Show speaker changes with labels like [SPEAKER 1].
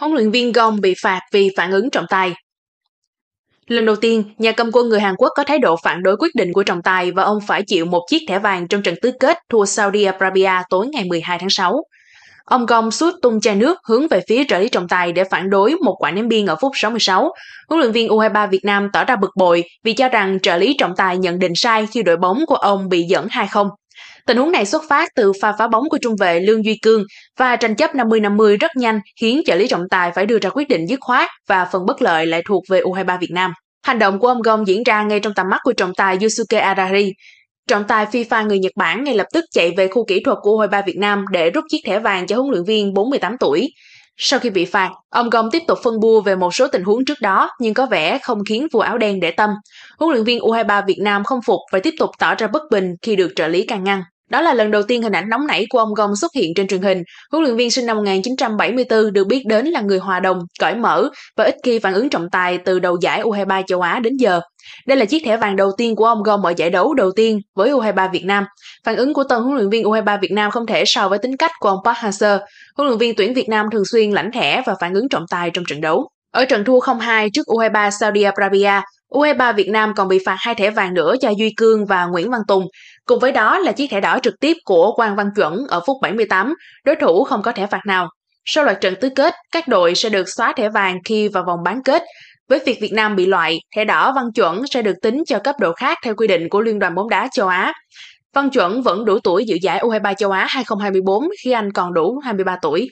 [SPEAKER 1] Huấn luyện viên Gong bị phạt vì phản ứng trọng tài. Lần đầu tiên, nhà cầm quân người Hàn Quốc có thái độ phản đối quyết định của trọng tài và ông phải chịu một chiếc thẻ vàng trong trận tứ kết thua Saudi Arabia tối ngày 12 tháng 6. Ông Gong suốt tung chai nước hướng về phía trợ lý trọng tài để phản đối một quả ném biên ở phút 66. Huấn luyện viên U23 Việt Nam tỏ ra bực bội vì cho rằng trợ lý trọng tài nhận định sai khi đội bóng của ông bị dẫn 2-0. Tình huống này xuất phát từ pha phá bóng của trung vệ Lương Duy Cương và tranh chấp 50-50 rất nhanh, khiến trợ lý trọng tài phải đưa ra quyết định dứt khoát và phần bất lợi lại thuộc về U23 Việt Nam. Hành động của ông Gom diễn ra ngay trong tầm mắt của trọng tài Yusuke Arari. Trọng tài FIFA người Nhật Bản ngay lập tức chạy về khu kỹ thuật của U23 Việt Nam để rút chiếc thẻ vàng cho huấn luyện viên 48 tuổi. Sau khi bị phạt, ông Gom tiếp tục phân bua về một số tình huống trước đó nhưng có vẻ không khiến vua áo đen để tâm. Huấn luyện viên U23 Việt Nam không phục và tiếp tục tỏ ra bất bình khi được trợ lý can ngăn. Đó là lần đầu tiên hình ảnh nóng nảy của ông Gong xuất hiện trên truyền hình. Huấn luyện viên sinh năm 1974 được biết đến là người hòa đồng, cởi mở và ít khi phản ứng trọng tài từ đầu giải U23 châu Á đến giờ. Đây là chiếc thẻ vàng đầu tiên của ông Gong ở giải đấu đầu tiên với U23 Việt Nam. Phản ứng của tân huấn luyện viên U23 Việt Nam không thể so với tính cách của ông Park Hang-seo. Huấn luyện viên tuyển Việt Nam thường xuyên lãnh thẻ và phản ứng trọng tài trong trận đấu. Ở trận thua 0-2 trước U23 Saudi Arabia, U23 Việt Nam còn bị phạt hai thẻ vàng nữa cho Duy Cương và Nguyễn Văn Tùng. Cùng với đó là chiếc thẻ đỏ trực tiếp của Quang Văn Chuẩn ở phút 78, đối thủ không có thẻ phạt nào. Sau loạt trận tứ kết, các đội sẽ được xóa thẻ vàng khi vào vòng bán kết. Với việc Việt Nam bị loại, thẻ đỏ Văn Chuẩn sẽ được tính cho cấp độ khác theo quy định của Liên đoàn bóng đá châu Á. Văn Chuẩn vẫn đủ tuổi dự giải U23 châu Á 2024 khi anh còn đủ 23 tuổi.